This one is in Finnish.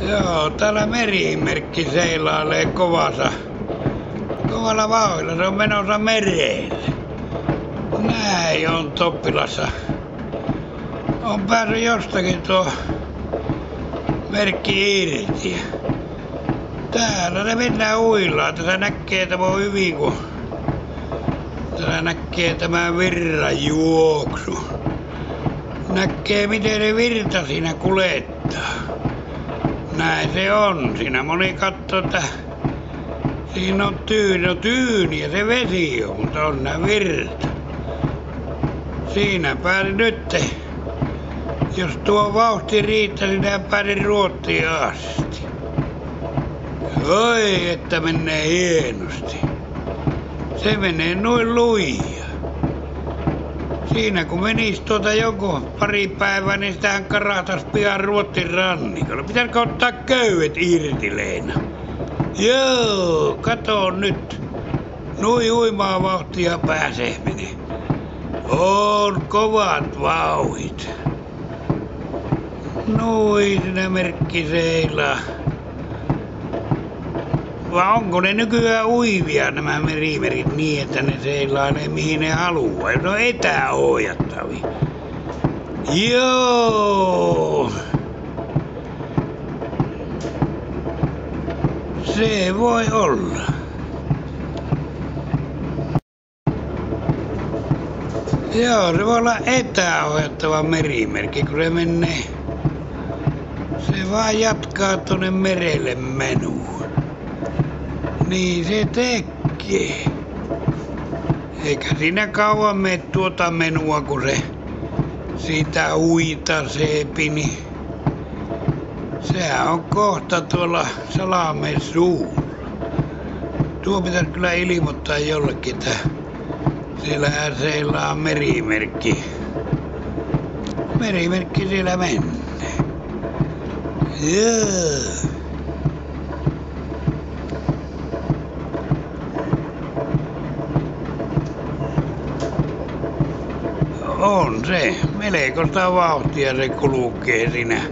Joo, täällä merimerkki seilailee kovassa, kovalla vauhdilla. Se on menossa mereen. Näin on Toppilassa. On päässyt jostakin tuo merkki irti. Täällä ne mennään uillaan. Tässä näkee tämä on hyvin, kun täällä näkee tämä virran juoksu. Näkee miten ne virta siinä kulettaa. Näin se on. Siinä moni katsoo, että siinä on tyyni, no tyyni ja se vesi on, mutta on nää virta. Siinä pääsi nyt. Jos tuo vauhti riittää, niin pääsi Ruotsiin asti. Oi, että menee hienosti. Se menee noin luija. Siinä kun menisi tuota joku pari päivää, niin sitähän karahtas pian Ruotsin rannikolla. Pitäisikö ottaa köydet irti, Leena? Joo, kato nyt. Nui uimaa vauhtia pääseminen. On kovat vauhit. Nui sinä merkki seilaa. Vai onko ne nykyään uivia nämä merimerit niin, että ne seilaa ne mihin ne haluaa? Ne on etäohjattavia. Joo. Se voi olla. Joo, se voi olla etäohjattava merimerkki, kun se menee. Se vaan jatkaa tuonne merelle menua. Niin se tekee. Eikä siinä kauan mene tuota menua, kun se siitä seepi, niin sehän on kohta tuolla Salamen suulla. Tuo pitäisi kyllä ilmoittaa jollekin, että siellä seilaa merimerkki. Merimerkki siellä menee. Joo. On se. Melkoista vauhtia se kulkee siinä